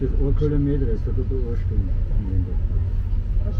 ist das 1 Kilometer, das hat aber eine Stunde. Was